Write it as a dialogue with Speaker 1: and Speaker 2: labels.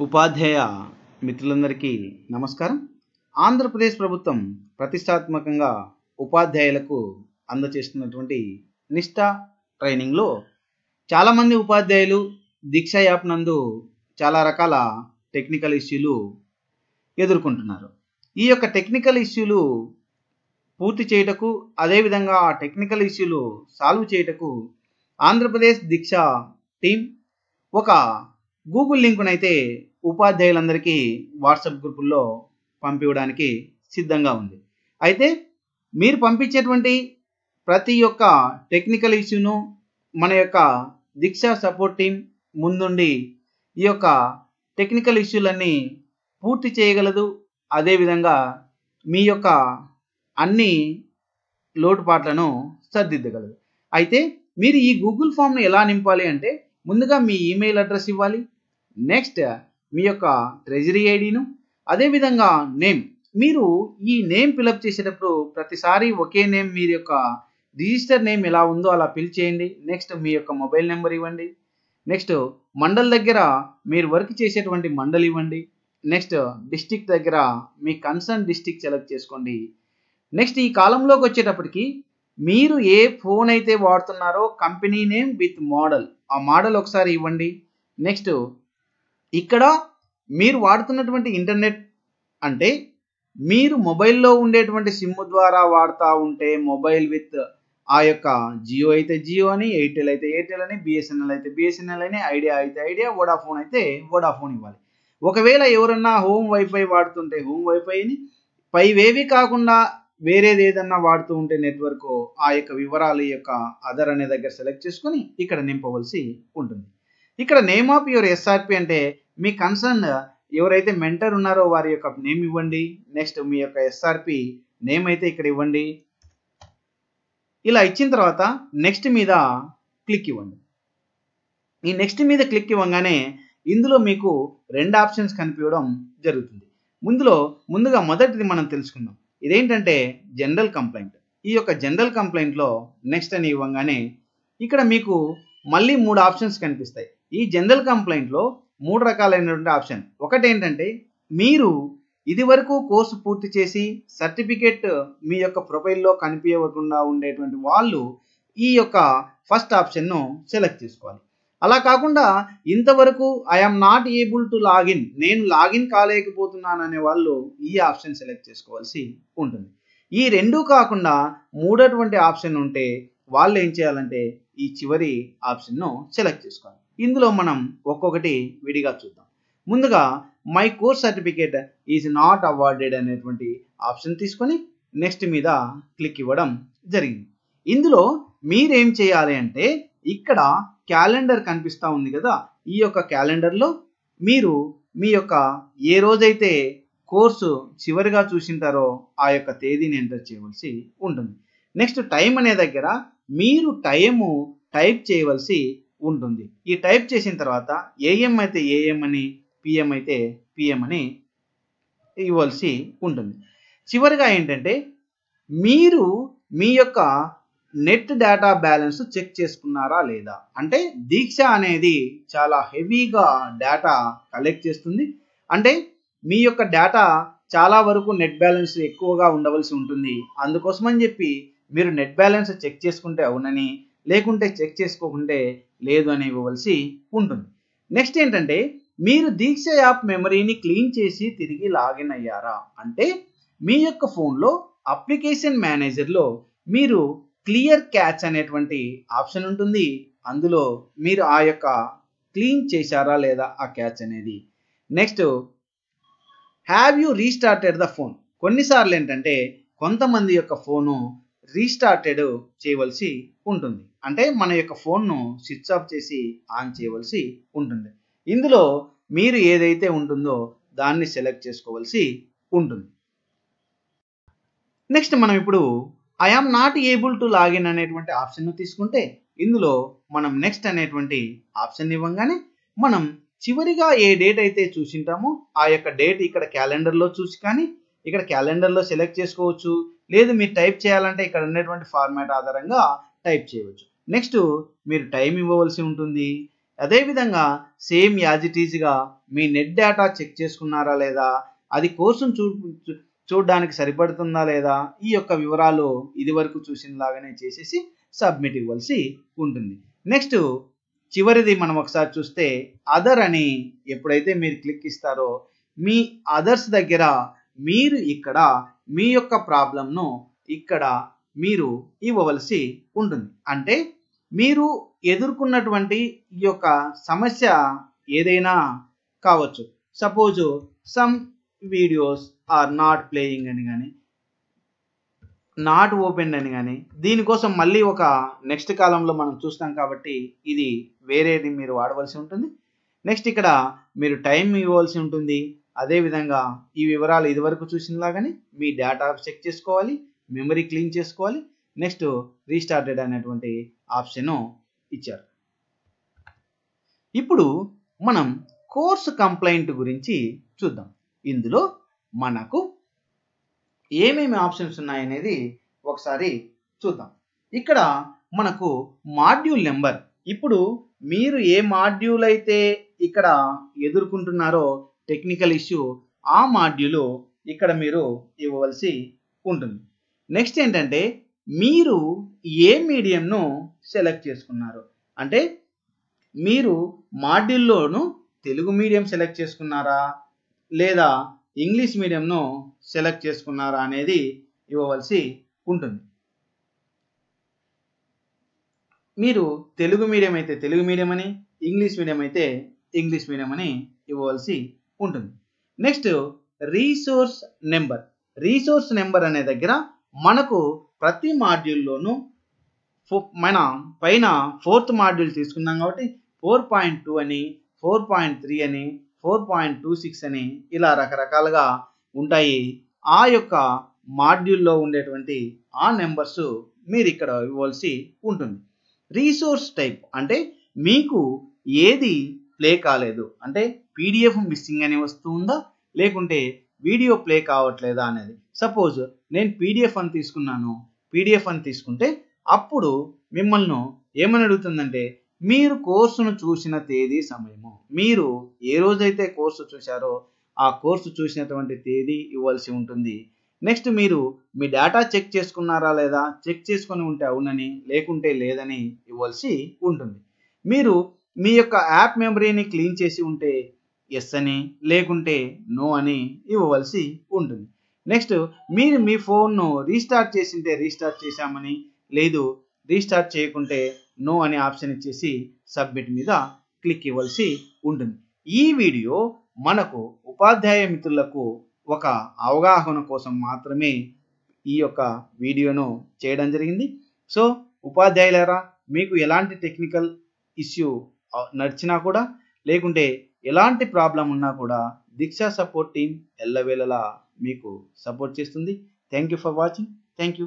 Speaker 1: ఉపాధ్యాయ మిత్రులందరికీ నమస్కారం. ఆంధ్రప్రదేశ్ ప్రభుత్వం ప్రతిష్టాత్మకంగా ఉపాధ్యాయులకు అందచేస్తున్నటువంటి నిష్ఠా ట్రైనింగ్లో చాలామంది ఉపాధ్యాయులు దీక్ష యాప్ నందు చాలా రకాల టెక్నికల్ ఇష్యూలు ఎదుర్కొంటున్నారు. ఈ యొక్క టెక్నికల్ ఇష్యూలు పూర్తి చేయుటకు అదేవిధంగా ఆ టెక్నికల్ ఇష్యూలు సాల్వ్ చేయుటకు ఆంధ్రప్రదేశ్ దీక్ష టీం ఒక గూగుల్ లింకునైతే ఉపాధ్యాయులందరికీ వాట్సాప్ గ్రూపుల్లో పంపించడానికి సిద్ధంగా ఉంది. అయితే మీరు పంపించేటువంటి ప్రతి ఒక్క టెక్నికల్ ఇష్యూను మన యొక్క దీక్ష సపోర్ట్ టీం ముందుండి ఈ యొక్క టెక్నికల్ ఇష్యూలన్నీ పూర్తి చేయగలదు. అదేవిధంగా మీ యొక్క అన్ని లోటుపాట్లను సర్దిద్దగలదు. అయితే మీరు ఈ గూగుల్ ఫామ్ను ఎలా నింపాలి అంటే ముందుగా మీ ఈమెయిల్ అడ్రస్ ఇవ్వాలి. నెక్స్ట్ మీ యొక్క ట్రెజరీ ఐడిను అదేవిధంగా నేమ్ మీరు ఈ నేమ్ ఫిలప్ చేసేటప్పుడు ప్రతిసారి ఒకే నేమ్ మీరు యొక్క రిజిస్టర్ నేమ్ ఎలా ఉందో అలా ఫిల్ చేయండి. నెక్స్ట్ మీ యొక్క మొబైల్ నెంబర్ ఇవ్వండి. నెక్స్ట్ మండల్ దగ్గర మీరు వర్క్ చేసేటువంటి మండల్ ఇవ్వండి. నెక్స్ట్ డిస్టిక్ దగ్గర మీ కన్సర్న్ డిస్టిక్ సెలెక్ట్ చేసుకోండి. నెక్స్ట్ ఈ కాలంలోకి వచ్చేటప్పటికి మీరు ఏ ఫోన్ అయితే వాడుతున్నారో కంపెనీ నేమ్ విత్ మోడల్ ఆ మోడల్ ఒకసారి ఇవ్వండి. నెక్స్ట్ ఇక్కడ మీరు వాడుతున్నటువంటి ఇంటర్నెట్ అంటే మీరు మొబైల్లో ఉండేటువంటి సిమ్ ద్వారా వాడుతూ ఉంటే మొబైల్ విత్ ఆ యొక్క జియో అయితే జియో అని ఎయిర్టెల్ అయితే ఎయిర్టెల్ అని బిఎస్ఎన్ఎల్ అయితే బిఎస్ఎన్ఎల్ అని ఐడియా అయితే ఐడియా వోడాఫోన్ అయితే వోడాఫోన్ ఇవ్వాలి. ఒకవేళ ఎవరన్నా హోమ్ వైఫై వాడుతుంటే హోమ్ వైఫైని పైవేవి కాకుండా వేరేది ఏదన్నా వాడుతూ ఉంటే నెట్వర్క్ ఆ యొక్క వివరాలు యొక్క అదర్ అనే దగ్గర సెలెక్ట్ చేసుకొని ఇక్కడ నింపవలసి ఉంటుంది. ఇక్కడ నేమ్ ఆఫ్ యువర్ ఎస్ఆర్పి అంటే మీ కన్సర్న్ ఎవరైతే మెంటర్ ఉన్నారో వారి యొక్క నేమ్ ఇవ్వండి. నెక్స్ట్ మీ యొక్క ఎస్ఆర్పి నేమ్ అయితే ఇక్కడ ఇవ్వండి. ఇలా ఇచ్చిన తర్వాత నెక్స్ట్ మీద క్లిక్ ఇవ్వండి. ఈ నెక్స్ట్ మీద క్లిక్ ఇవ్వగానే ఇందులో మీకు రెండు ఆప్షన్స్ కనిపించడం జరుగుతుంది. ముందులో ముందుగా మొదటిది మనం తెలుసుకుందాం. ఇదేంటంటే జనరల్ కంప్లైంట్ ఈ యొక్క జనరల్ కంప్లైంట్లో నెక్స్ట్ అని ఇవ్వగానే ఇక్కడ మీకు మళ్ళీ మూడు ఆప్షన్స్ కనిపిస్తాయి. ఈ జనరల్ కంప్లైంట్లో మూడు రకాలైనటువంటి ఆప్షన్. ఒకటి ఏంటంటే మీరు ఇదివరకు కోర్సు పూర్తి చేసి సర్టిఫికేట్ మీ యొక్క ప్రొఫైల్లో కనిపించకుండా ఉండేటువంటి వాళ్ళు ఈ యొక్క ఫస్ట్ ఆప్షన్ను సెలెక్ట్ చేసుకోవాలి. అలా కాకుండా ఇంతవరకు I'm not able to login నేను లాగిన్ కాలేకపోతున్నాను అనే వాళ్ళు ఈ ఆప్షన్ సెలెక్ట్ చేసుకోవాల్సి ఉంటుంది. ఈ రెండు కాకుండా మూడటువంటి ఆప్షన్ ఉంటే వాళ్ళు ఏం చేయాలంటే ఈ చివరి ఆప్షన్ను సెలెక్ట్ చేసుకోవాలి. ఇందులో మనం ఒక్కొక్కటి విడిగా చూద్దాం. ముందుగా my course certificate is not awarded అనేటువంటి ఆప్షన్ తీసుకొని నెక్స్ట్ మీద క్లిక్ ఇవ్వడం జరిగింది. ఇందులో మీరేం చేయాలి అంటే ఇక్కడ క్యాలెండర్ కనిపిస్తూ ఉంది కదా ఈ యొక్క క్యాలెండర్లో మీరు మీ యొక్క ఏ రోజైతే కోర్సు చివరిగా చూసింటారో ఆ యొక్క తేదీని ఎంటర్ చేయవలసి ఉంటుంది. నెక్స్ట్ టైం అనే దగ్గర మీరు టైము టైప్ చేయవలసి ఉంటుంది. ఈ టైప్ చేసిన తర్వాత ఏఎం అయితే ఏఎం అని పిఎం అయితే పిఎం అని ఇవ్వాల్సి ఉంటుంది. చివరిగా ఏంటంటే మీరు మీ యొక్క నెట్ డేటా బ్యాలెన్స్ చెక్ చేసుకున్నారా లేదా? అంటే దీక్ష అనేది చాలా హెవీగా డేటా కలెక్ట్ చేస్తుంది. అంటే మీ యొక్క డేటా చాలా వరకు నెట్ బ్యాలెన్స్ ఎక్కువగా ఉండవలసి ఉంటుంది. అందుకోసమని చెప్పి మీరు నెట్ బ్యాలెన్స్ చెక్ చేసుకుంటే అవునని లేకుంటే చెక్ చేసుకోకుంటే లేదు అని ఇవ్వవలసి ఉంటుంది. నెక్స్ట్ ఏంటంటే మీరు దీక్ష యాప్ మెమరీని క్లీన్ చేసి తిరిగి లాగిన్ అయ్యారా? అంటే మీ యొక్క ఫోన్లో అప్లికేషన్ మేనేజర్లో మీరు క్లియర్ క్యాచ్ అనేటువంటి ఆప్షన్ ఉంటుంది. అందులో మీరు ఆ యొక్క క్లీన్ చేశారా లేదా ఆ క్యాచ్ అనేది. Next have you restarted the phone? కొన్నిసార్లు ఏంటంటే కొంతమంది యొక్క ఫోను రీస్టార్టెడ్ చేయవలసి ఉంటుంది. అంటే మన యొక్క ఫోన్ను స్విచ్ ఆఫ్ చేసి ఆన్ చేయవలసి ఉంటుంది. ఇందులో మీరు ఏదైతే ఉంటుందో దాన్ని సెలెక్ట్ చేసుకోవాల్సి ఉంటుంది. నెక్స్ట్ మనం ఇప్పుడు I am not able to login అనేటువంటి ఆప్షన్ను తీసుకుంటే ఇందులో మనం నెక్స్ట్ అనేటువంటి ఆప్షన్ ఇవ్వగానే మనం చివరిగా ఏ డేట్ అయితే చూసింటామో ఆ యొక్క డేట్ ఇక్కడ క్యాలెండర్లో చూసి కానీ ఇక్కడ క్యాలెండర్లో సెలెక్ట్ చేసుకోవచ్చు. లేదు మీరు టైప్ చేయాలంటే ఇక్కడ ఉన్నటువంటి ఫార్మాట్ ఆధారంగా టైప్ చేయవచ్చు. నెక్స్ట్ మీరు టైం ఇవ్వవలసి ఉంటుంది. అదేవిధంగా సేమ్ యాజ్ ఇట్ ఈజ్గా మీ నెట్ డేటా చెక్ చేసుకున్నారా లేదా? అది కోర్సును చూ చూ- చూడడానికి సరిపడుతుందా లేదా? ఈ యొక్క వివరాలు ఇది వరకు చూసిన లాగానే చేసేసి సబ్మిట్ ఇవ్వాల్సి ఉంటుంది. నెక్స్ట్ చివరిది మనం ఒకసారి చూస్తే అదర్ అని ఎప్పుడైతే మీరు క్లిక్ ఇస్తారో మీ అదర్స్ దగ్గర మీరు ఇక్కడ మీ యొక్క ప్రాబ్లంను ఇక్కడ మీరు ఇవ్వవలసి ఉంటుంది. అంటే మీరు ఎదుర్కొన్నటువంటి ఈ యొక్క సమస్య ఏదైనా కావచ్చు. Suppose some videos are not playing అని కానీ నాట్ ఓపెన్ అని కానీ దీనికోసం మళ్ళీ ఒక నెక్స్ట్ కాలంలో మనం చూస్తాం కాబట్టి ఇది వేరేది మీరు వాడవలసి ఉంటుంది. నెక్స్ట్ ఇక్కడ మీరు టైం ఇవ్వవలసి ఉంటుంది. అదేవిధంగా ఈ వివరాలు ఇదివరకు చూసినలాగానే మీ డేటా చెక్ చేసుకోవాలి మెమరీ క్లీన్ చేసుకోవాలి. నెక్స్ట్ రీస్టార్టెడ్ అనేటువంటి ఆప్షన్ ఇచ్చారు. ఇప్పుడు మనం కోర్సు కంప్లైంట్ గురించి చూద్దాం. ఇందులో మనకు ఏమేమి ఆప్షన్స్ ఉన్నాయనేది ఒకసారి చూద్దాం. ఇక్కడ మనకు మాడ్యూల్ నెంబర్ ఇప్పుడు మీరు ఏ మాడ్యూల్ అయితే ఇక్కడ ఎదుర్కొంటున్నారో టెక్నికల్ ఇష్యూ ఆ మాడ్యూలు ఇక్కడ మీరు ఇవ్వవలసి ఉంటుంది. నెక్స్ట్ ఏంటంటే మీరు ఏ మీడియంను సెలెక్ట్ చేసుకున్నారు? అంటే మీరు మాడ్యూల్లోను తెలుగు మీడియం సెలెక్ట్ చేసుకున్నారా? లేదా ఇంగ్లీష్ మీడియంను సెలెక్ట్ చేసుకున్నారా అనేది ఇవ్వవలసి ఉంటుంది. మీరు తెలుగు మీడియం అయితే తెలుగు మీడియం అని ఇంగ్లీష్ మీడియం అయితే ఇంగ్లీష్ మీడియం అని ఇవ్వవలసి ఉంటుంది. Next resource number resource number అనే దగ్గర మనకు ప్రతి మాడ్యూల్లోనూ ఫో- మన పైన ఫోర్త్ మాడ్యూల్ తీసుకున్నాం కాబట్టి ఫోర్ పాయింట్ టూ అని ఫోర్ పాయింట్ త్రీ అని ఫోర్ పాయింట్ టూ సిక్స్ అని ఇలా రకరకాలుగా ఉంటాయి. ఆ యొక్క మాడ్యూల్లో ఉండేటువంటి ఆ నెంబర్స్ మీరు ఇక్కడ ఇవ్వాల్సి ఉంటుంది. రీసోర్స్ టైప్ అంటే మీకు ఏది ప్లే కాలేదు. అంటే పీడిఎఫ్ మిస్సింగ్ అని వస్తుందా? లేకుంటే వీడియో ప్లే కావట్లేదా అనేది. సపోజ్ నేను పీడిఎఫ్ అని తీసుకున్నాను. పీడిఎఫ్ అని తీసుకుంటే అప్పుడు మిమ్మల్ని ఏమని అడుగుతుందంటే మీరు కోర్సును చూసిన తేదీ సమయము. మీరు ఏ రోజైతే కోర్సు చూశారో ఆ కోర్సు చూసినటువంటి తేదీ ఇవ్వాల్సి ఉంటుంది. నెక్స్ట్ మీరు మీ డేటా చెక్ చేసుకున్నారా లేదా? చెక్ చేసుకొని ఉంటే అవునని లేకుంటే లేదని ఇవ్వాల్సి ఉంటుంది. మీరు మీ యొక్క యాప్ మెమరీని క్లీన్ చేసి ఉంటే ఎస్ అని లేకుంటే నో అని ఇవ్వవలసి ఉంటుంది. నెక్స్ట్ మీరు మీ ఫోన్ను రీస్టార్ట్ చేసింటే రీస్టార్ట్ చేశామని లేదు రీస్టార్ట్ చేయకుంటే నో అనే ఆప్షన్ ఇచ్చేసి సబ్మిట్ మీద క్లిక్ ఇవ్వాల్సి ఉంటుంది. ఈ వీడియో మనకు ఉపాధ్యాయ మిత్రులకు ఒక అవగాహన కోసం మాత్రమే ఈ యొక్క వీడియోను చేయడం జరిగింది. సో ఉపాధ్యాయులారా మీకు ఎలాంటి టెక్నికల్ ఇష్యూ నడిచినా కూడా లేకుంటే ఎలాంటి ప్రాబ్లం ఉన్నా కూడా దీక్షా సపోర్ట్ టీం ఎల్లవేళలా మీకు సపోర్ట్ చేస్తుంది. Thank you for watching thank you